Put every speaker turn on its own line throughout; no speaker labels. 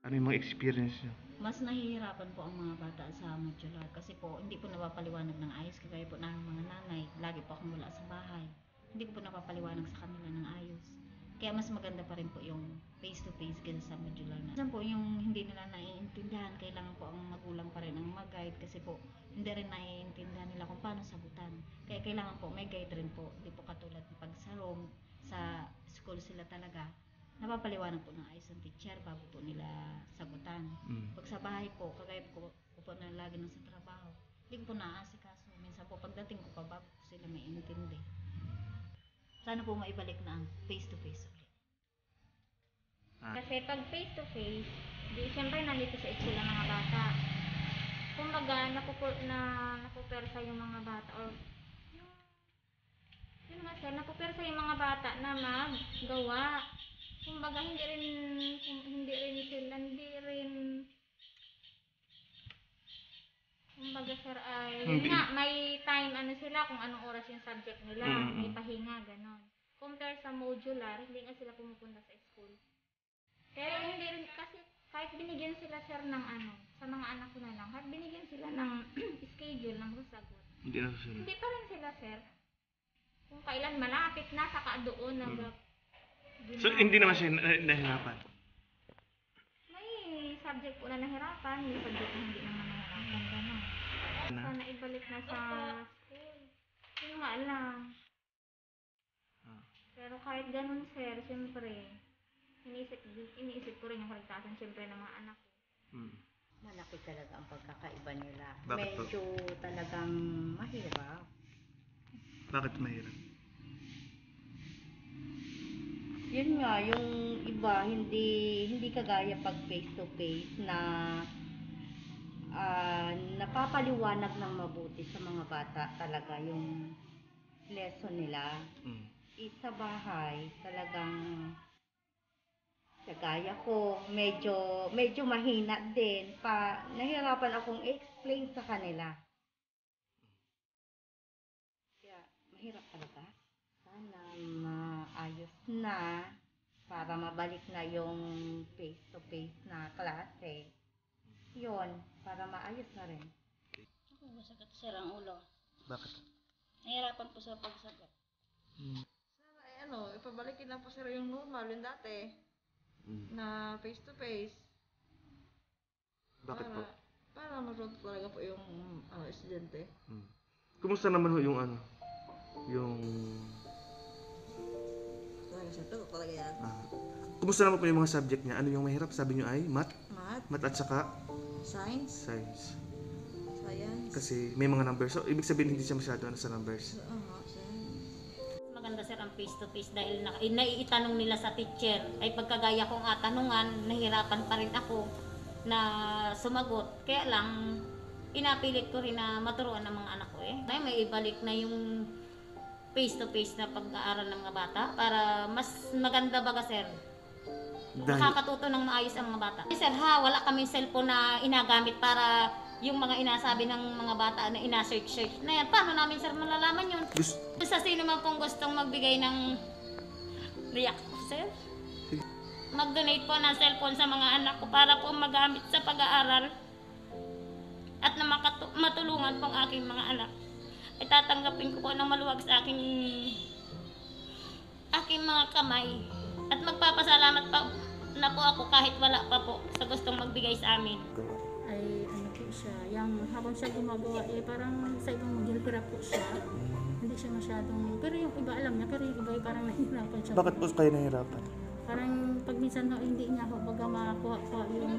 Ano yung mga experience nyo?
Mas nahihirapan po ang mga bata sa modular kasi po hindi po napapaliwanag ng ayos kagaya po ng mga nanay. Lagi po akong wala sa bahay. Hindi po napapaliwanag sa kanila ng ayos. Kaya mas maganda pa rin po yung face to face kaysa sa modular na. Minsan po yung hindi nila naiintindihan, kailangan po ang magulang pa rin ang mag-guide kasi po hindi rin naiintindihan nila kung paano sagutan. Kaya kailangan po may guide rin po. Hindi po katulad pag sa room, sa school sila talaga. Napapaliwanag po ng ayos ng teacher bago po nila sagutan.
Mm.
Pag sa bahay po, kagaya po, ko po na lagi nang sa trabaho, hindi ko po naaasikaso. Minsan po pagdating ko pa bago po sila may intindi. Sana po maibalik na ang face to face ulit.
Ah.
Kasi pag face to face, di siyempre nandito sa ang mga bata. Kumbaga, napupu na napupersa yung mga bata or yung yun nga sir, napupersa yung mga bata na maggawa. Kumbaga, hindi rin hindi rin sila, hindi rin kumbaga sir ay
Hindi.
nga, may time ano sila kung anong oras yung subject nila,
Mm.
may pahinga, ganon. Compare sa modular, hindi nga sila pumupunta sa school. Pero hindi rin kasi kahit binigyan sila sir ng ano, sa mga anak ko na lang, kahit binigyan sila ng schedule ng sasagot,
Hindi na susunod.
hindi pa rin sila sir. Kung kailan malapit na, saka doon nag
So, hindi naman siya na- nahirapan.
May subject po na nahirapan, may subject na hindi naman nahirapan, gano'n.
Na?
Sana ibalik na sa school. Yun nga lang.
Ah.
Pero kahit ganun sir, siyempre, iniisip, iniisip ko rin yung kaligtasan siyempre ng mga anak ko.
Mm.
Malaki talaga ang pagkakaiba nila.
Bakit po?
Medyo talagang mahirap.
Bakit mahirap?
Yun nga, yung iba hindi hindi kagaya pag face to face na ah, napapaliwanag ng mabuti sa mga bata talaga yung lesson nila.
Mm.
Eh, sa bahay talagang kagaya ko, medyo medyo mahina din pa nahirapan akong explain sa kanila. Kaya mahirap talaga. Sana maayos na para mabalik na yung face to face na klase. Yun, para maayos na rin.
Ako, masakit sir ang ulo.
Bakit?
Nahirapan po sa pagsagot.
Mm.
Sana ay ano, ipabalikin lang po sila yung normal, yung dati,
Mm.
na face to face.
Bakit po?
Para, para matuto talaga po yung ano, estudyante.
Mm. Kumusta naman ho yung ano? Yung... kumusta naman po yung mga subject niya? Ano yung mahirap? Sabi niyo ay math?
Math,
Math at saka
science,
science.
science.
Kasi may mga numbers. So, ibig sabihin hindi siya masyado ano sa numbers.
Aha, science.
Maganda sir ang face to face dahil na, eh, naiitanong nila sa teacher. Ay pagkagaya kong atanungan, nahirapan pa rin ako na sumagot. Kaya lang, inapilit ko rin na maturuan ng mga anak ko eh. May, may ibalik na yung face to face na pag-aaral ng mga bata para mas maganda baga sir.
Dahil,
Nakakatuto ng maayos ang mga bata. Sir ha, wala kaming cellphone na inagamit para yung mga inasabi ng mga bata na ina-search-search na yan. Paano namin sir malalaman yun?
gusto,
Sa sino man pong gustong magbigay ng react, sir? Mag-donate po ng cellphone sa mga anak ko para po magamit sa pag-aaral at na makatu- matulungan po ang aking mga anak. Ay tatanggapin ko po ng maluwag sa aking aking mga kamay. At magpapasalamat pa na po ako kahit wala pa po sa gustong magbigay sa amin.
ay ano po siya, yung habang siya gumagawa, eh parang sa ibang magilpira po siya. Hindi siya masyadong, pero yung iba alam niya, pero yung iba ay parang nahihirapan siya.
bakit po kayo nahirapan?
Parang pag minsan no, hindi niya ho baga makakuha yung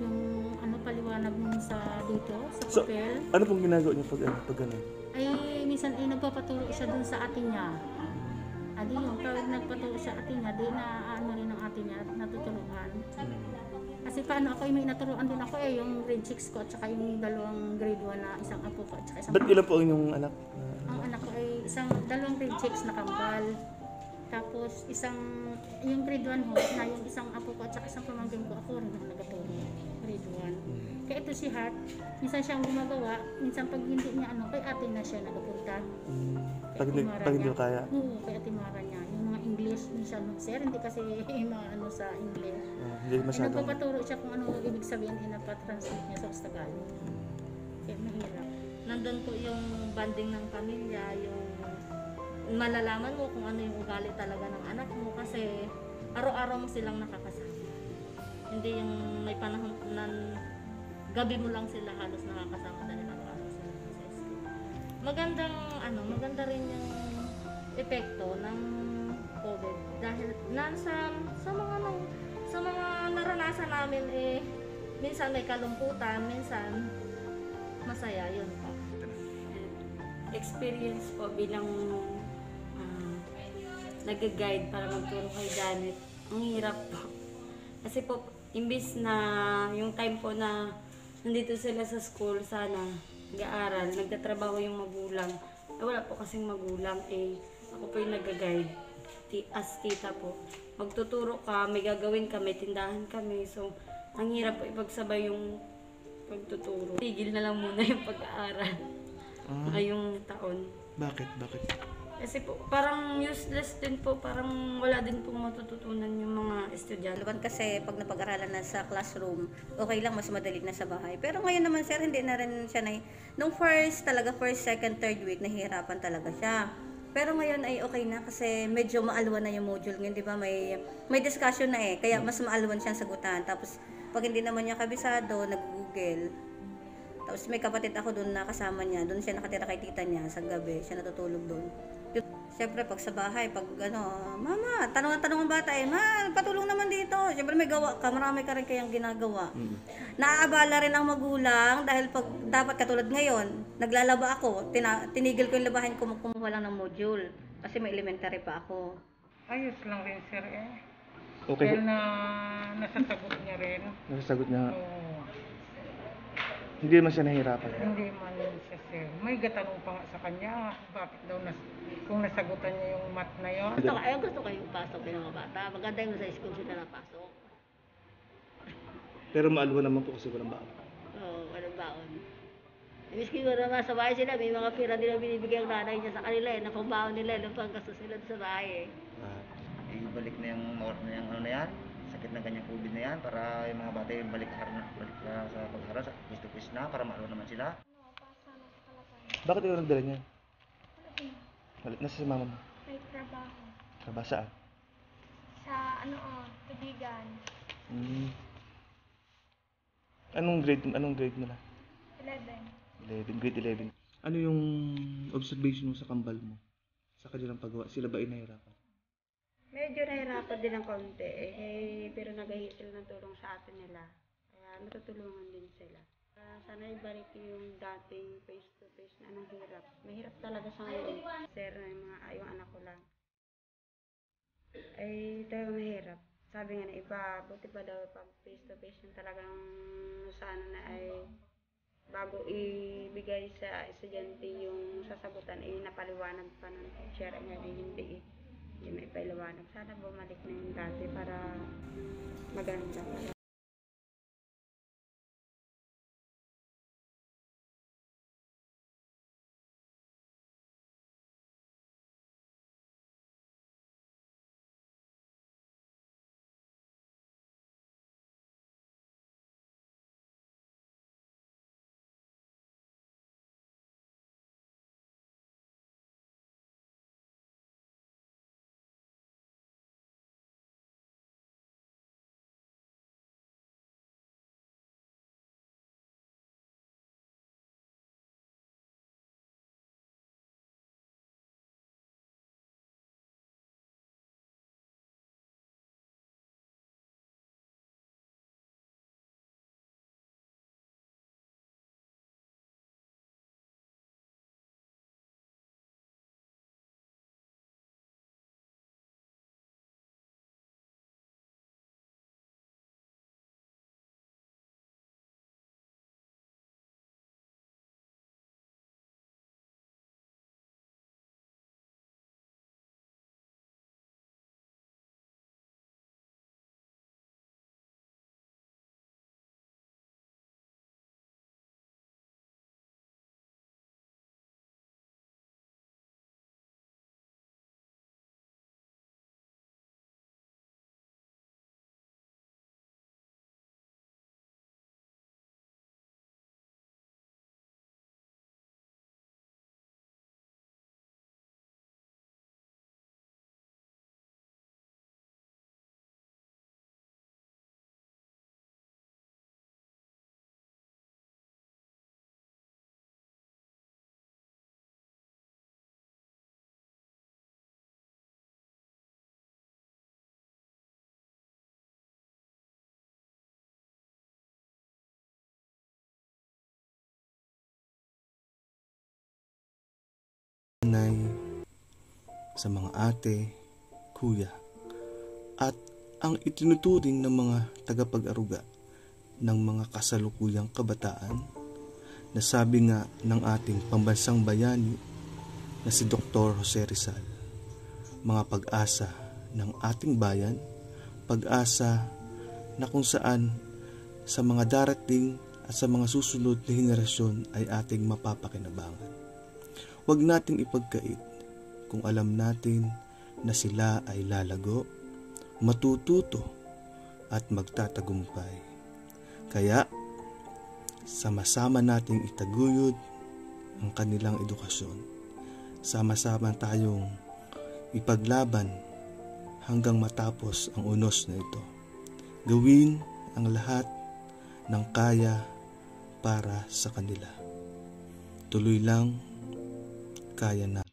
yung ano paliwanag mo sa dito, sa
So-
papel.
Ano pong ginagawa niyo pag, ano, pag ganun?
Ay minsan ay nagpapaturo siya dun sa atin niya. Adi yung pag nagpaturo siya atin niya, di na ano rin ng atin niya, natuturuan. Kasi paano ako, may naturuan din ako eh, yung grade 6 ko at saka yung dalawang grade 1 na isang apo ko at saka isang
Ba't ilan po ang inyong anak?
ang anak ko ay isang dalawang grade 6 na kambal. Tapos isang yung grade 1 ho na yung isang apo ko at saka isang pamangkin ko ako rin ang nagaturo. Grade 1. Kaya ito si Hat, minsan siyang gumagawa, minsan pag hindi niya ano, kay ate na siya nagapunta.
Pag, hindi- pag hindi kaya?
Oo, kay ate Mara niya. Yung mga English minsan sir, hindi kasi maano sa English.
Ah, hindi
Ay,
masyadong...
nagpapaturo siya kung ano ibig sabihin, inapa-translate niya sa Tagalog. Kaya mahirap.
nandun po yung banding ng pamilya, yung malalaman mo kung ano yung ugali talaga ng anak mo kasi araw-araw mo silang nakakasama. Hindi yung may panahon na gabi mo lang sila halos nakakasama dahil araw-araw sila sa school. Magandang ano, maganda rin yung epekto ng COVID dahil nasa sa mga sa mga naranasan namin eh minsan may kalungkutan, minsan masaya yun po
experience po bilang ah, nag-guide para magturo kay Janet. Ang hirap po. Kasi po, imbis na yung time po na nandito sila sa school, sana nag-aaral, nagtatrabaho yung magulang. Eh, wala po kasing magulang. Eh, ako po yung nag-guide. Ti- As tita po. Magtuturo ka, may gagawin ka, may tindahan kami. So, ang hirap po ipagsabay yung pagtuturo. Tigil na lang muna yung pag-aaral
Ah,
ngayong taon.
bakit? Bakit?
Kasi po, parang useless din po, parang wala din pong matututunan yung mga estudyante.
Luwan kasi pag napag-aralan na sa classroom, okay lang, mas madali na sa bahay. Pero ngayon naman sir, hindi na rin siya na, nung first talaga, first, second, third week, nahihirapan talaga siya. Pero ngayon ay okay na kasi medyo maalwan na yung module ngayon, di ba? May, may discussion na eh, kaya mas maalwan siyang sagutan. Tapos pag hindi naman niya kabisado, nag-google. Tapos may kapatid ako doon na kasama niya, doon siya nakatira kay tita niya sa gabi, siya natutulog doon. Siyempre, pag sa bahay, pag ano, mama, tanong na tanong ang bata eh, ma, patulong naman dito. Siyempre, may gawa ka, marami ka rin kayang ginagawa. Naaabala rin ang magulang dahil pag dapat katulad ngayon, naglalaba ako, tina, tinigil ko yung labahin ko, kumuha lang ng module. Kasi may elementary pa ako.
Ayos lang rin sir eh.
Okay.
Dahil na nasasagot niya rin.
Nasasagot niya.
Oo.
Hindi naman siya nahihirapan.
Hindi man siya sir. May gatanong pa nga sa kanya. Bakit daw nas kung nasagutan niya yung math na yon.
gusto ko, ayaw gusto yung pasok ng mga bata maganda yung sa school sila napasok
Pero maalwa naman po kasi walang baon.
Oo, walang baon. Miski ko naman sa bahay sila, may mga pira nila binibigay ang nanay niya sa kanila eh, na pambaon nila, ng panggastos nila sa bahay eh.
Ah,
ibalik na yung oras na yung ano na yan, sakit na ganyang COVID na yan, para yung mga bata yung balik, sa balik na sa pag-aaral, sa face to face na, para maalo naman sila.
bakit ikaw nagdala niya? Balik na si mama mo.
May trabaho.
Trabaho saan?
Sa ano oh, tubigan.
Hmm. Anong grade, anong grade nila?
11.
11, grade 11. Ano yung observation mo sa kambal mo? Sa kanilang paggawa, sila ba ay?
Medyo nahirapan din ng konti, eh, pero naghahingi sila ng tulong sa atin nila. Kaya natutulungan din sila. Ah, sana ibalik yung dating face-to-face na anong hirap. Mahirap talaga sa ngayon. Sir, na yung, mga, yung anak ko lang. Ay, talaga mahirap. Sabi nga na iba, buti pa daw pag face-to-face yung talagang sana na ay bago ibigay sa estudyante yung sasagutan, eh napaliwanag pa ng teacher, ay hindi, hindi eh. Hindi may paliwanag. Sana bumalik na yung dati para maganda.
Sa mga ate, kuya, at ang itinuturing ng mga tagapag-aruga ng mga kasalukuyang kabataan na sabi nga ng ating pambansang bayani na si Dr. Jose Rizal, mga pag-asa ng ating bayan, pag-asa na kung saan sa mga darating at sa mga susunod na henerasyon ay ating mapapakinabangan. Huwag nating ipagkait kung alam natin na sila ay lalago, matututo at magtatagumpay. Kaya, sama-sama nating itaguyod ang kanilang edukasyon. Sama-sama tayong ipaglaban hanggang matapos ang unos na ito. Gawin ang lahat ng kaya para sa kanila. Tuloy lang, kaya na.